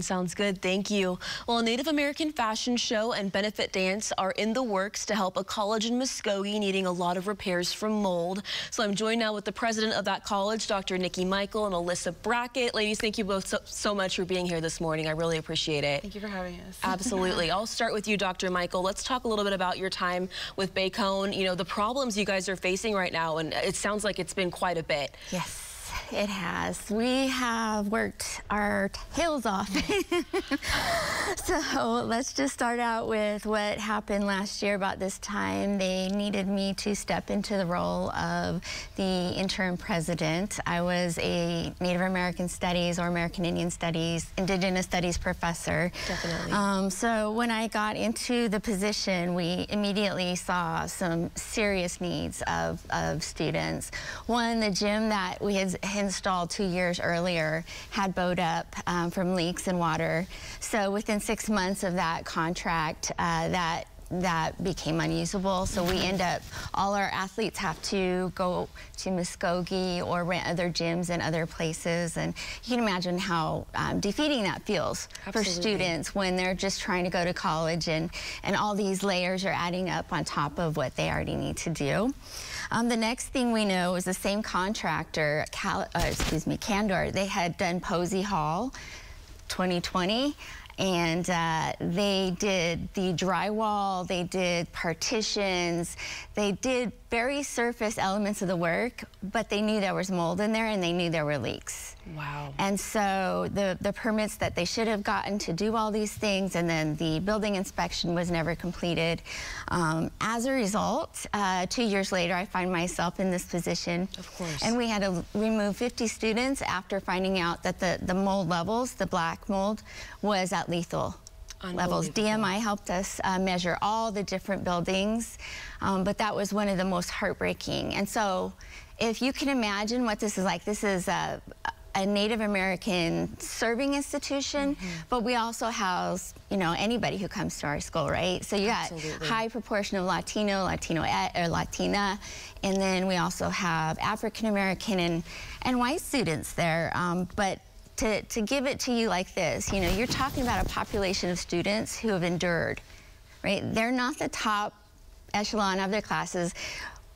Sounds good. Thank you. Well, a Native American fashion show and benefit dance are in the works to help a college in Muskogee needing a lot of repairs from mold. So I'm joined now with the president of that college, Dr. Nikki Michael and Alyssa Brackett. Ladies, thank you both so, so much for being here this morning. I really appreciate it. Thank you for having us. Absolutely. I'll start with you, Dr. Michael. Let's talk a little bit about your time with Bacone. You know, the problems you guys are facing right now, and it sounds like it's been quite a bit. Yes it has. We have worked our tails off. so let's just start out with what happened last year about this time. They needed me to step into the role of the interim president. I was a Native American Studies or American Indian Studies, Indigenous Studies professor. Definitely. Um, so when I got into the position, we immediately saw some serious needs of, of students. One, the gym that we had installed two years earlier had bowed up um, from leaks and water. So within six months of that contract, uh, that that became unusable. So we end up, all our athletes have to go to Muskogee or rent other gyms in other places. And you can imagine how um, defeating that feels Absolutely. for students when they're just trying to go to college and, and all these layers are adding up on top of what they already need to do. Um, the next thing we know is the same contractor, Cal, uh, excuse me, Candor, they had done Posey Hall 2020 and uh, they did the drywall, they did partitions, they did very surface elements of the work, but they knew there was mold in there and they knew there were leaks. Wow. And so the, the permits that they should have gotten to do all these things and then the building inspection was never completed. Um, as a result, uh, two years later, I find myself in this position. Of course. And we had to remove 50 students after finding out that the, the mold levels, the black mold, was at lethal levels. DMI helped us uh, measure all the different buildings, um, but that was one of the most heartbreaking. And so if you can imagine what this is like, this is a, a Native American serving institution, mm -hmm. but we also house, you know, anybody who comes to our school, right? So you got Absolutely. high proportion of Latino, Latino or Latina, and then we also have African American and, and white students there. Um, but to, to give it to you like this, you know, you're talking about a population of students who have endured, right? They're not the top echelon of their classes.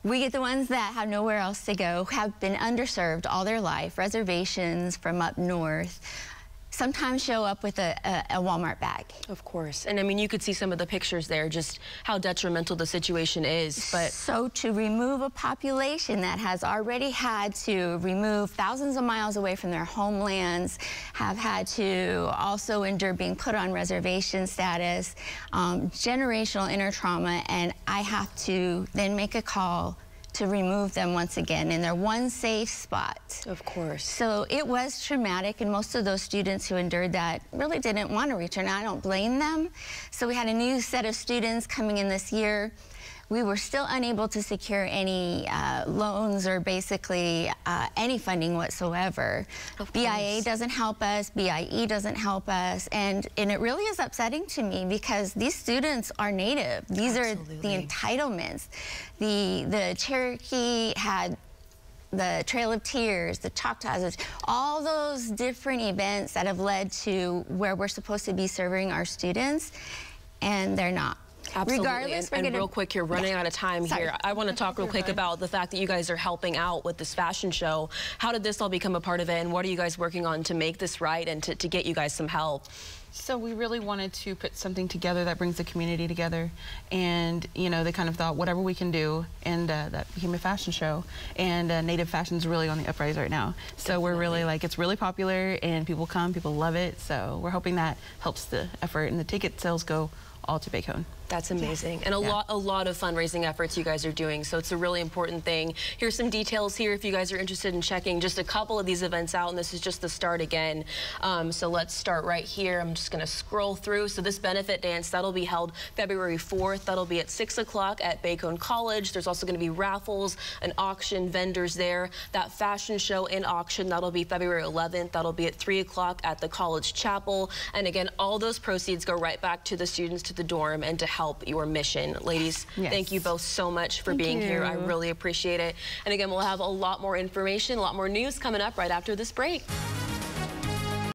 We get the ones that have nowhere else to go, have been underserved all their life, reservations from up north, sometimes show up with a, a, a, Walmart bag. Of course. And I mean, you could see some of the pictures there, just how detrimental the situation is. But So to remove a population that has already had to remove thousands of miles away from their homelands, have had to also endure being put on reservation status, um, generational inner trauma, and I have to then make a call to remove them once again in their one safe spot. Of course. So it was traumatic, and most of those students who endured that really didn't want to return. I don't blame them. So we had a new set of students coming in this year we were still unable to secure any uh, loans or basically uh, any funding whatsoever. BIA doesn't help us, BIE doesn't help us, and, and it really is upsetting to me because these students are native. These Absolutely. are the entitlements. The, the Cherokee had the Trail of Tears, the Choctaws, all those different events that have led to where we're supposed to be serving our students, and they're not. Absolutely. Regardless, and, and real quick, you're running out of time Sorry. here. I want to talk real quick about the fact that you guys are helping out with this fashion show. How did this all become a part of it, and what are you guys working on to make this right and to, to get you guys some help? So we really wanted to put something together that brings the community together. And, you know, they kind of thought whatever we can do. And uh, that became a fashion show. And uh, Native fashion is really on the uprise right now. So Definitely. we're really like, it's really popular and people come, people love it. So we're hoping that helps the effort. And the ticket sales go all to Bacone. That's amazing. And a yeah. lot a lot of fundraising efforts you guys are doing. So it's a really important thing. Here's some details here if you guys are interested in checking just a couple of these events out. And this is just the start again. Um, so let's start right here. I'm just going to scroll through. So this benefit dance, that'll be held February 4th. That'll be at 6 o'clock at Bacone College. There's also going to be raffles, an auction, vendors there. That fashion show and auction, that'll be February 11th. That'll be at 3 o'clock at the college chapel. And again, all those proceeds go right back to the students, to the dorm, and to help your mission. Ladies, yes. thank you both so much for thank being you. here. I really appreciate it. And again, we'll have a lot more information, a lot more news coming up right after this break.